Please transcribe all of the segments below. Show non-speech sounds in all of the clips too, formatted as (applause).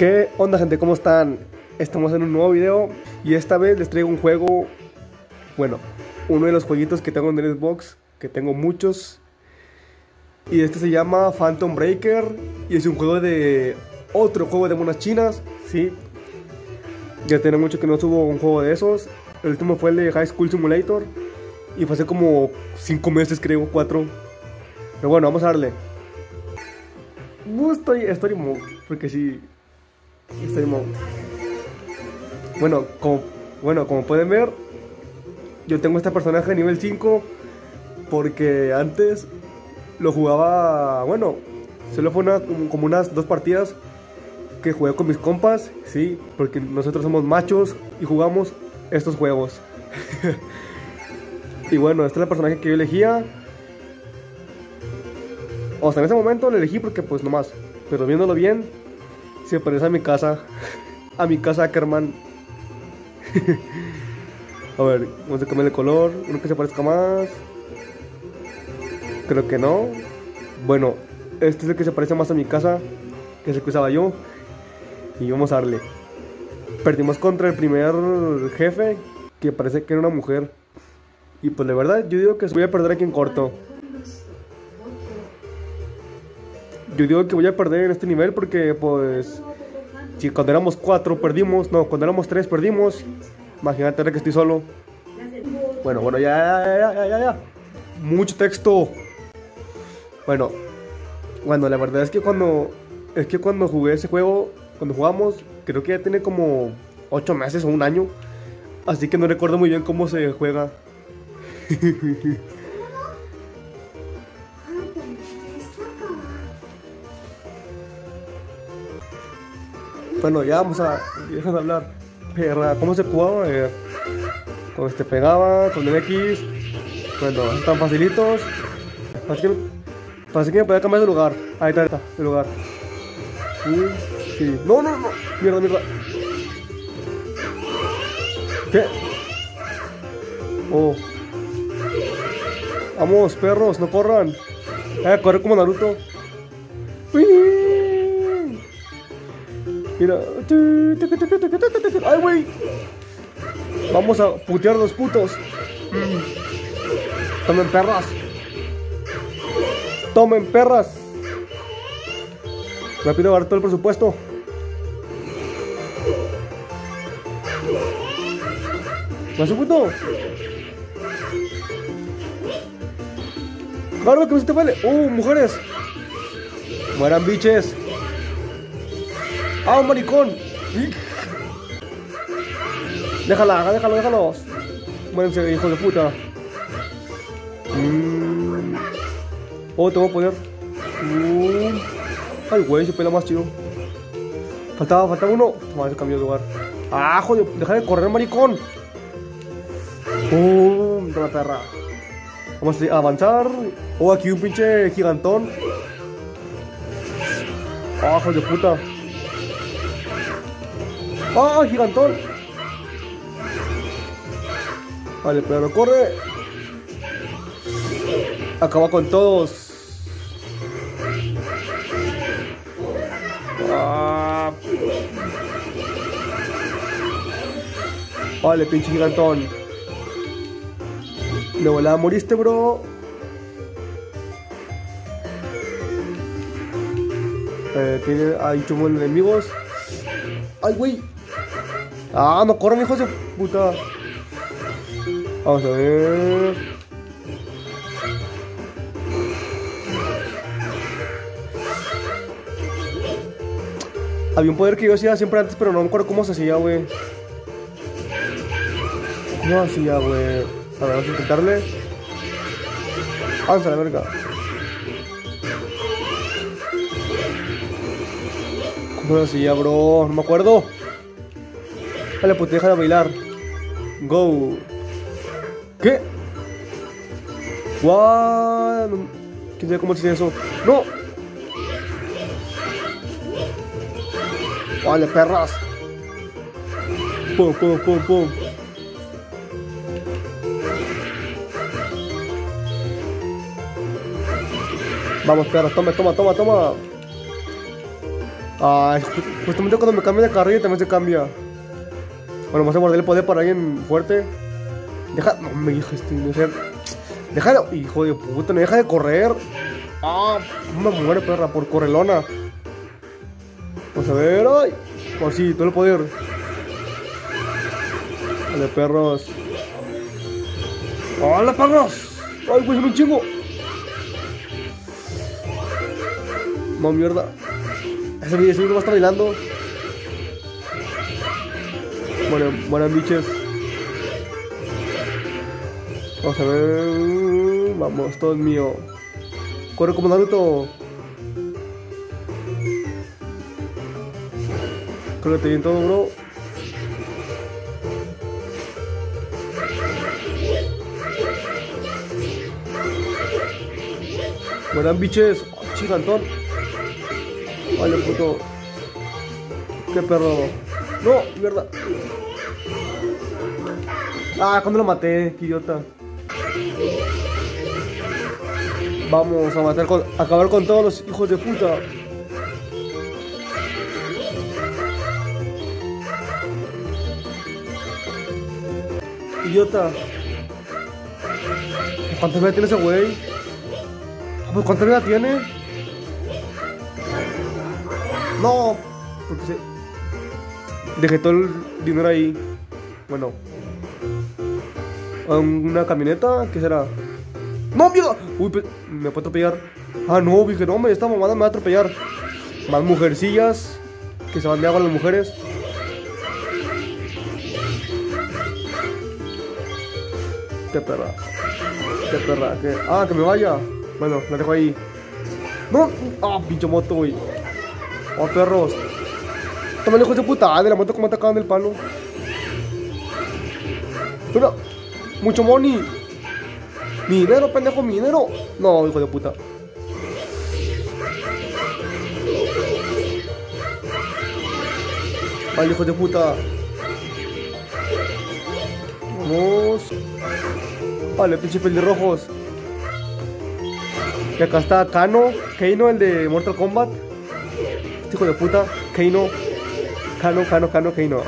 ¿Qué onda gente? ¿Cómo están? Estamos en un nuevo video y esta vez les traigo un juego, bueno, uno de los jueguitos que tengo en el Xbox, que tengo muchos. Y este se llama Phantom Breaker y es un juego de otro juego de monas chinas, ¿sí? Ya tiene mucho que no subo un juego de esos. El último fue el de High School Simulator y fue hace como 5 meses creo, 4. Pero bueno, vamos a darle. Estoy, estoy porque sí, Bueno, como, bueno, como pueden ver, yo tengo este personaje a nivel 5 porque antes lo jugaba, bueno, solo fue una, como unas dos partidas que jugué con mis compas, sí, porque nosotros somos machos y jugamos estos juegos. (laughs) y bueno, este es el personaje que yo elegía. O sea, en ese momento lo elegí porque pues nomás, pero viéndolo bien, se parece a mi casa, a mi casa Ackerman. a ver, vamos a cambiar el color, uno que se parezca más. Creo que no. Bueno, este es el que se parece más a mi casa, que es el que usaba yo. Y vamos a darle. Perdimos contra el primer jefe, que parece que era una mujer. Y pues la verdad, yo digo que voy a perder aquí en corto. Yo digo que voy a perder en este nivel porque pues... Si cuando éramos cuatro perdimos, no, cuando éramos tres perdimos. Imagínate ahora que estoy solo. Bueno, bueno, ya, ya, ya, ya, ya. Mucho texto. Bueno, bueno, la verdad es que cuando es que cuando jugué ese juego, cuando jugamos, creo que ya tiene como 8 meses o un año. Así que no recuerdo muy bien cómo se juega. (laughs) bueno, ya vamos a dejar de hablar. Perra, ¿cómo se jugaba? Eh, con este pegaba, con el X. Bueno, están facilitos. Así que, así que me podía cambiar de lugar. Ahí está, ahí el lugar. Sí, sí. No, no, no. Mierda, mierda. ¿Qué? Oh. Vamos, perros, no corran. Eh, correr como Naruto. Mira. ¡Ay, güey! Vamos a putear a los putos. Tomen perras. Tomen perras. Me pido dar todo el presupuesto. ¿Más un puto? Claro que me te vale. Uh, mujeres. Mueran biches. Ah, un maricón. Déjala, déjalo, déjalo. Muérense, hijo de puta. Mm. Oh, tengo poder. Uh. Ay, güey, se pela más chido. Faltaba, faltaba uno. Se cambió de lugar. Ah, joder, deja de correr, maricón. Uh, toma perra. Vamos a avanzar. Oh, aquí un pinche gigantón. Ah, hijo de puta. ¡Ah, gigantón! Vale, pero corre. Acaba con todos. Ah. Vale, pinche gigantón. De volada moriste, bro. Eh, tiene ahí chumbo enemigos. ¡Ay, güey! Ah, no corran, hijos de puta. Vamos a ver. Había un poder que yo hacía siempre antes, pero no me acuerdo cómo se hacía, güey. ¿Cómo hacía, güey? A ver, vamos a intentarle. Vamos la verga. ¿Cómo lo hacía, bro? No me acuerdo. Vale, pues deja de bailar. Go. ¿Qué? What? ¿Quién sabe cómo se eso? ¡No! Vale, perras. Pum, pum, pum, pum. Vamos, perras, toma, toma, toma, toma. Ay, justamente cuando me cambia de carril también se cambia. Bueno, vamos a guardar el poder para alguien fuerte. Deja. No me hija este, no sé. Déjalo. Hijo de puta, no deja de correr. Ah, me muere perra por correlona. Vamos a ver, ay. Por sí, todo el poder. Vale, perros. ¡Hola, perros! ¡Ay, pues un chingo! No, mierda. Ese video va a estar bailando. Bueno, buenas biches. Vamos a ver. Vamos, todo es mío. Corre como Naruto. Creo que te bien todo, bro. Buenas biches. Oh. Vale, puto. Qué perro. No, mierda. Ah, cuando lo maté, idiota. Vamos a matar con, a acabar con todos los hijos de puta. Idiota. ¿Cuánta vida tiene ese güey? Pues ¿Cuánta vida tiene? No. Porque se... Dejé todo el dinero ahí. Bueno. Una camioneta, ¿qué será? ¡No, mierda! Uy, me puede atropellar. Ah, no, dije, no, esta mamada me va a atropellar. Más mujercillas. Que se van de agua las mujeres. Qué perra. Qué perra. ¿Qué? Ah, que me vaya. Bueno, la dejo ahí. No. Ah, pinche moto, güey. Oh, perros. Toma lejos de puta de la moto como atacaban del palo. Mira. Mucho money. Minero, pendejo, minero. No, hijo de puta. Vale, hijo de puta. Vamos. Vale, pinche pelirrojos. Y acá está Kano. Keino, el de Mortal Kombat. Este hijo de puta. Keino. Kano, Kano, Kano, Keino.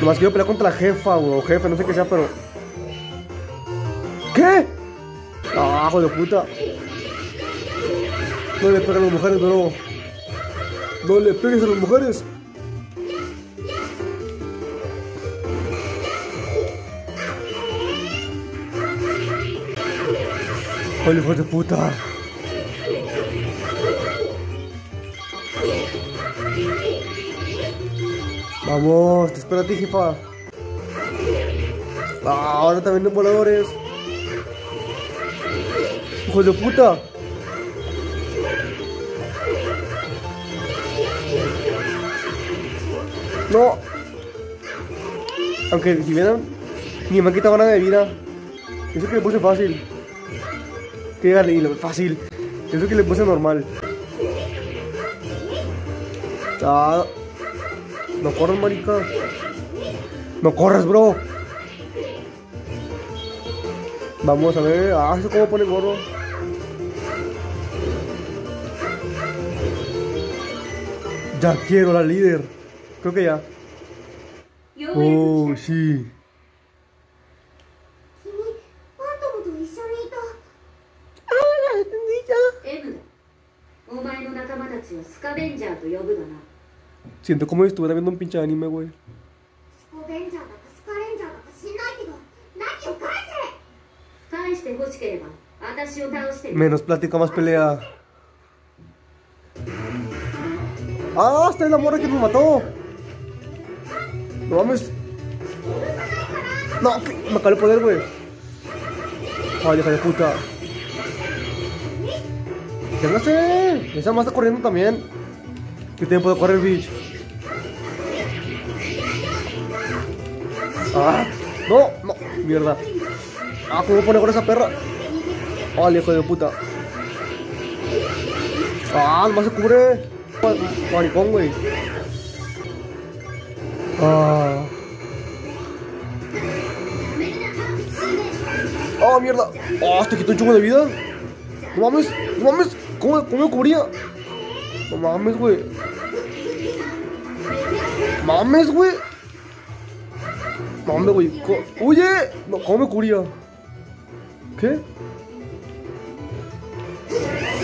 Nomás quiero pelear contra la jefa, o jefe, no sé qué sea, pero. ¿Qué? Ah, hijo de puta. No le pegues a las mujeres, bro. No le pegues a las mujeres. Hola, hijo de puta. Vamos, te ti, jefa. Ah, ahora también los voladores. Hijo de puta. No. Aunque si vieran, ni me han quitado nada de vida. Eso que le puse fácil. Que lo fácil. Eso que le puse normal. Ah. No corras, marica. No corras, bro. Vamos a ver. Ah, eso cómo pone gorro. Ya quiero la líder. Creo que ya. Oh, sí. Siento como si estuviera viendo un pinche anime, güey. Menos plática, más pelea. ¡Ah! ¡Está la morra que me mató! ¡No mames! ¡No! ¡Me acabó el poder, güey! ¡Ay, hija de puta! ¡Ya no sé! Esa más está corriendo también. ¿Qué tiempo de correr, bitch? ¡Ah! ¡No! ¡No! ¡Mierda! ¡Ah! ¿Cómo pone con esa perra? ¡Ay, hijo de puta! ¡Ah! Nomás se cubre. Maricón, güey. ¡Ah! ¡Oh, mierda! ¡Oh, te quitó un chungo de vida! ¡No mames! ¡No mames! ¿Cómo, cómo me cubría? No mames, güey. Mames, güey. Mames, güey. Oye, no, ¿cómo me cubría? ¿Qué?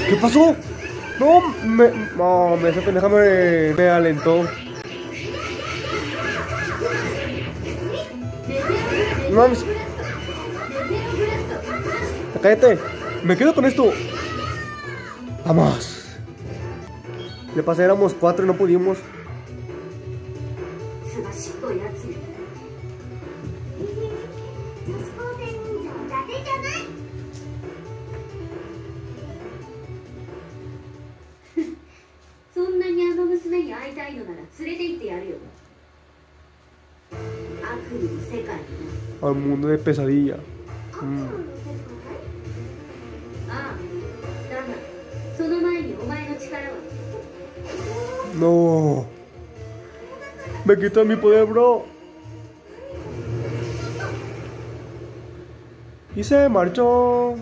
¿Qué pasó? No, me. No, me, esa pendeja me, me alentó. No mames. Cállate. Me quedo con esto. Vamos. Le pasé, éramos cuatro y no pudimos. 連れて行ってやるよ悪夢の世界に Al mundo de pesadilla. 悪夢の世界なああだがその前にお前の力は No. Me quitó mi poder, bro. Y se marchó.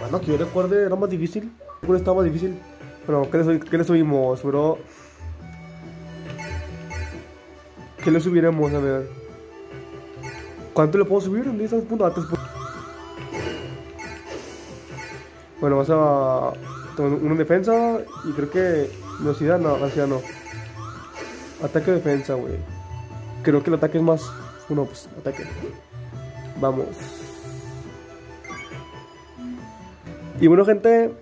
Bueno, que yo recuerde, era más difícil. Seguro estaba más difícil. Pero, ¿qué le, sub- qué le subimos, bro? ¿Qué le subiremos? A ver. ¿Cuánto le puedo subir? ¿Dónde está el punto? Antes, pu- Bueno, vas a. Uno en defensa y creo que. Velocidad, no, velocidad no. Ataque defensa, güey. Creo que el ataque es más. Uno, pues, ataque. Vamos. Y bueno, gente.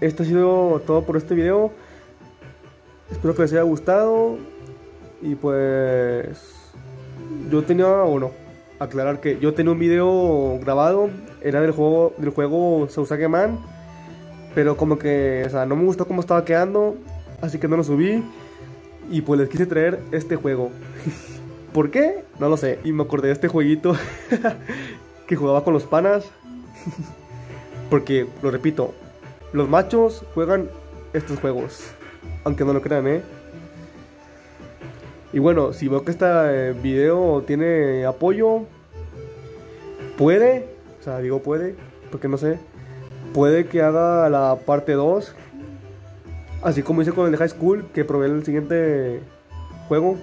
Esto ha sido todo por este video. Espero que les haya gustado. Y pues. Yo tenía. Bueno, aclarar que yo tenía un video grabado. Era del juego. Del juego Sausage Man. Pero como que, o sea, no me gustó cómo estaba quedando, así que no lo subí. Y pues les quise traer este juego. (laughs) ¿Por qué? No lo sé. Y me acordé de este jueguito (laughs) que jugaba con los panas. (laughs) Porque, lo repito, los machos juegan estos juegos. Aunque no lo crean, ¿eh? Y bueno, si veo que este video tiene apoyo, puede, o sea, digo puede, porque no sé, puede que haga la parte 2. Así como hice con el High School, que probé el siguiente juego.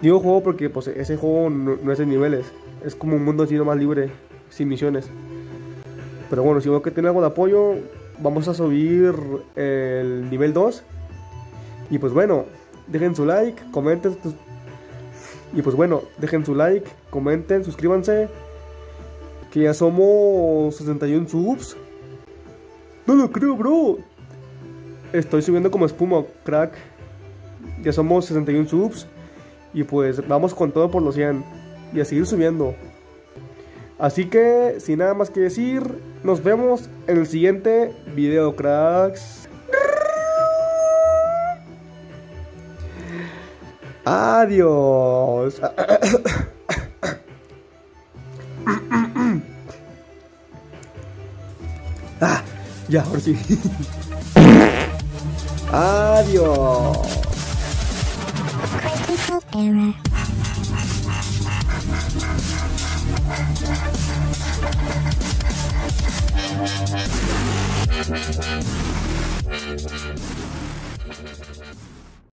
Digo juego porque pues, ese juego no, no es de niveles. Es como un mundo así más libre, sin misiones. Pero bueno, si veo que tiene algo de apoyo, vamos a subir el nivel 2. Y pues bueno, dejen su like, comenten. sus- Y pues bueno, dejen su like, comenten, suscríbanse. Que ya somos 61 subs. No lo creo, bro. Estoy subiendo como espuma, crack. Ya somos 61 subs. Y pues vamos con todo por los 100. Y a seguir subiendo. Así que, sin nada más que decir, nos vemos en el siguiente video, cracks. Adiós. (coughs) Ah, ya, ahora sí. (laughs) Adiós.